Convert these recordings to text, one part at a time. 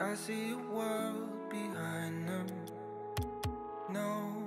I see a world behind them. No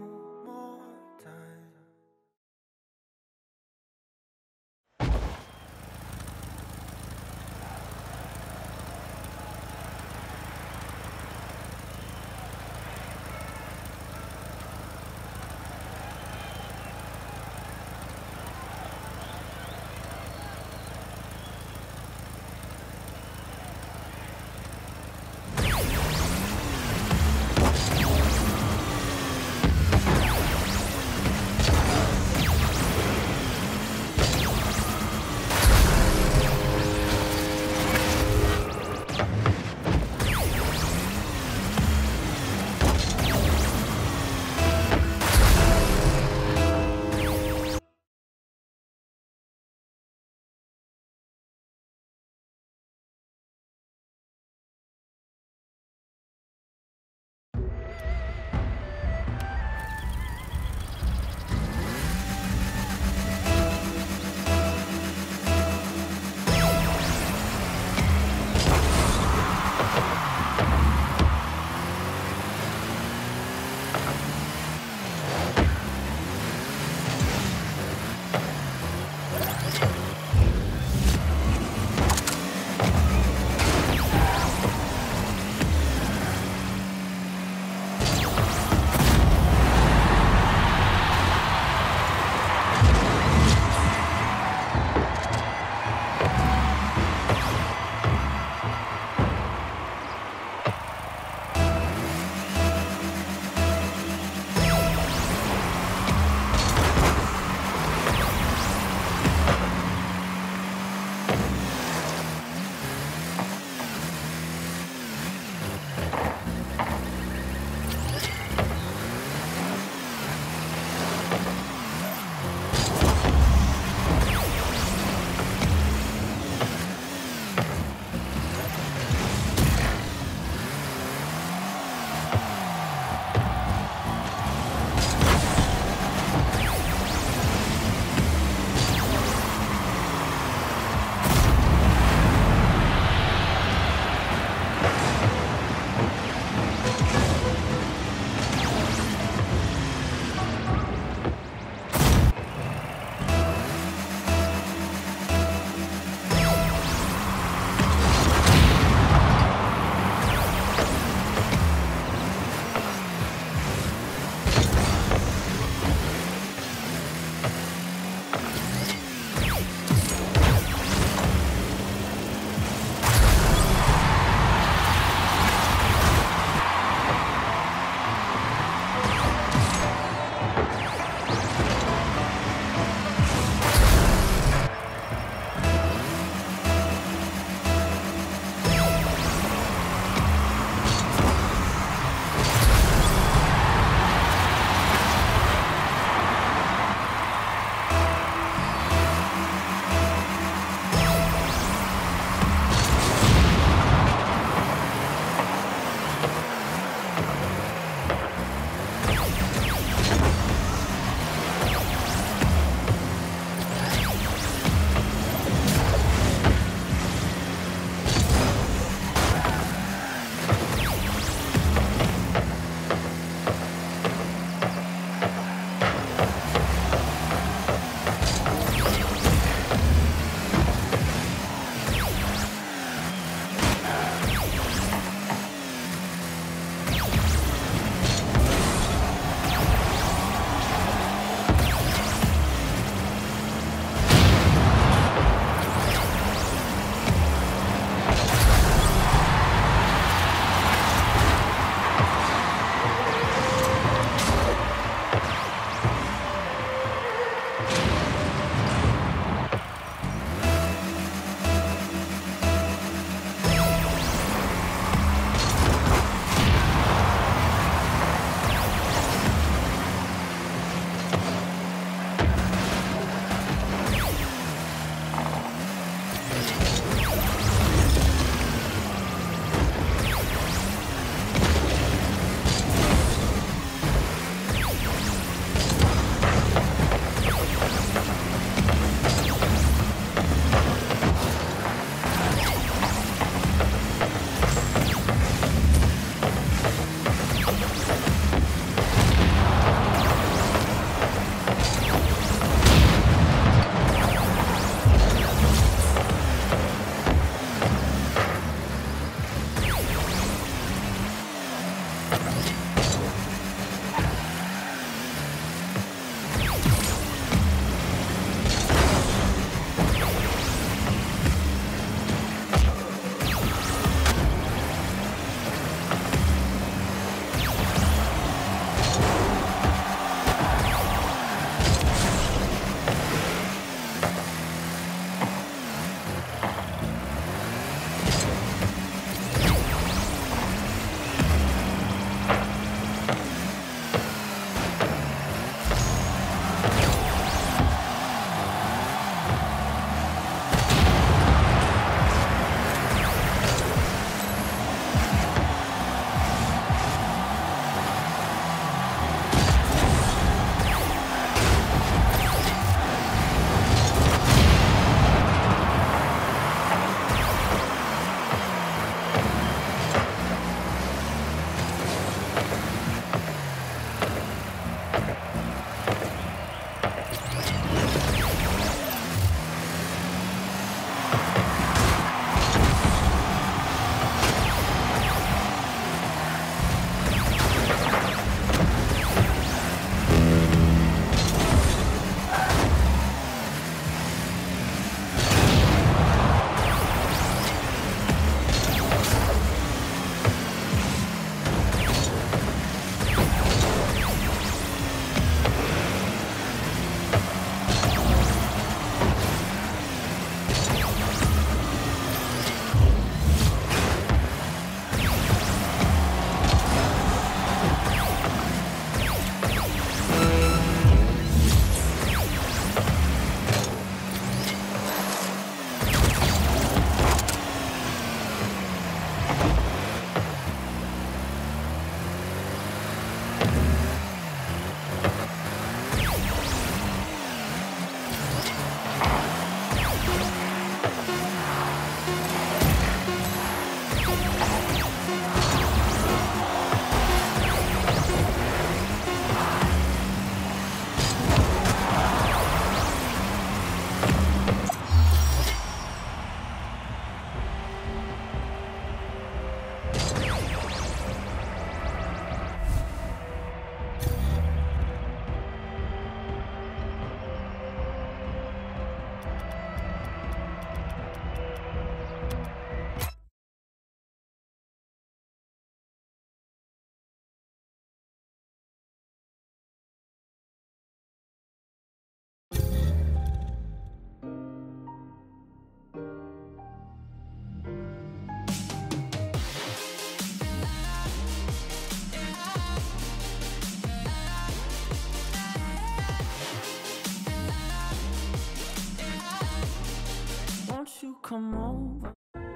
you come over?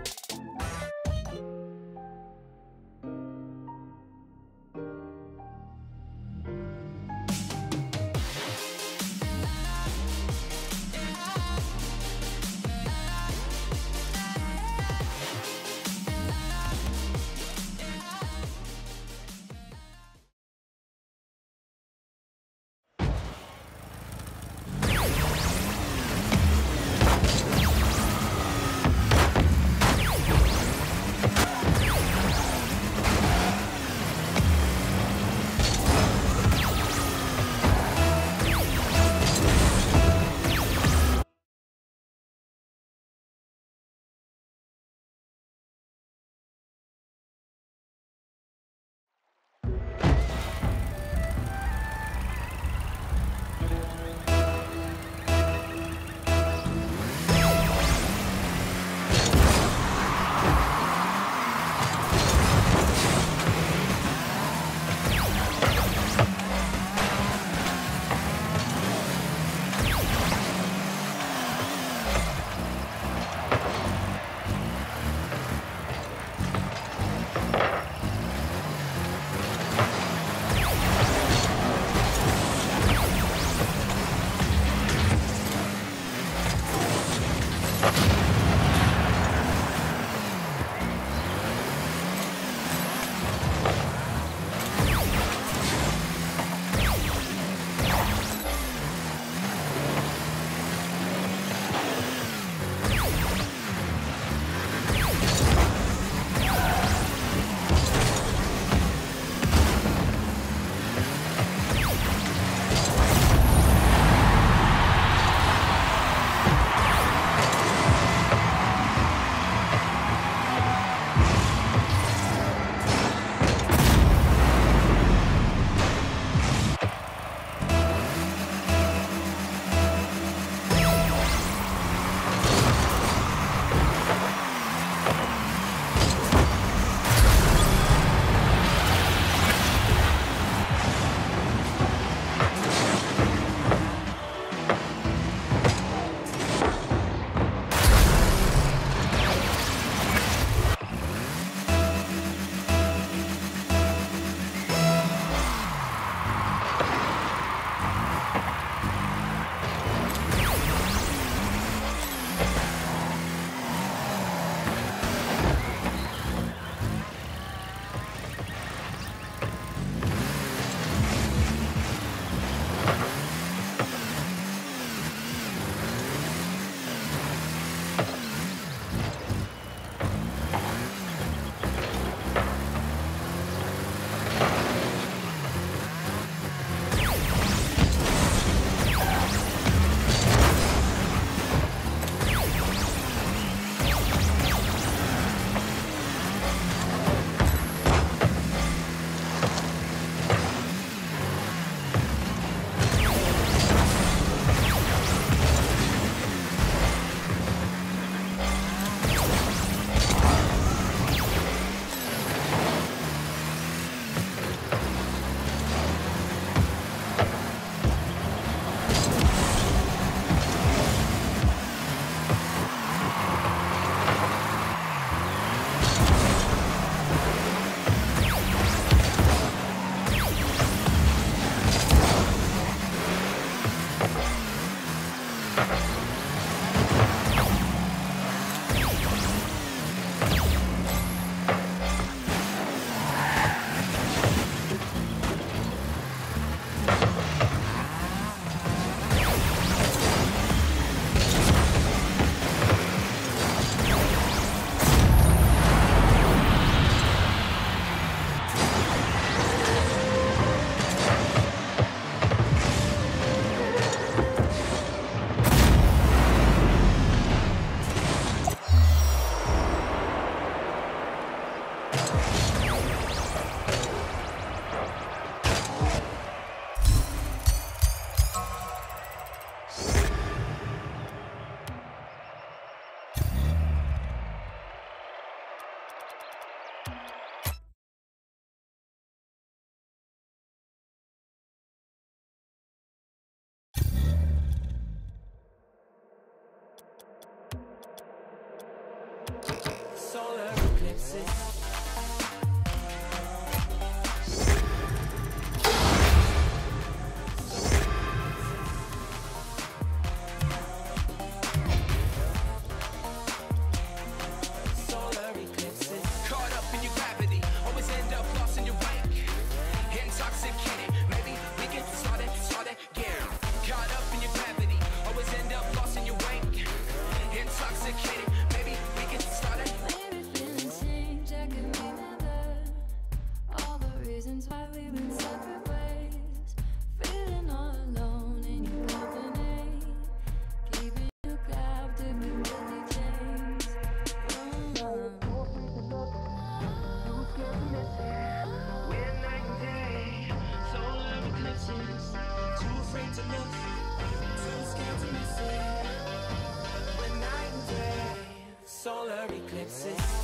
Eclipses.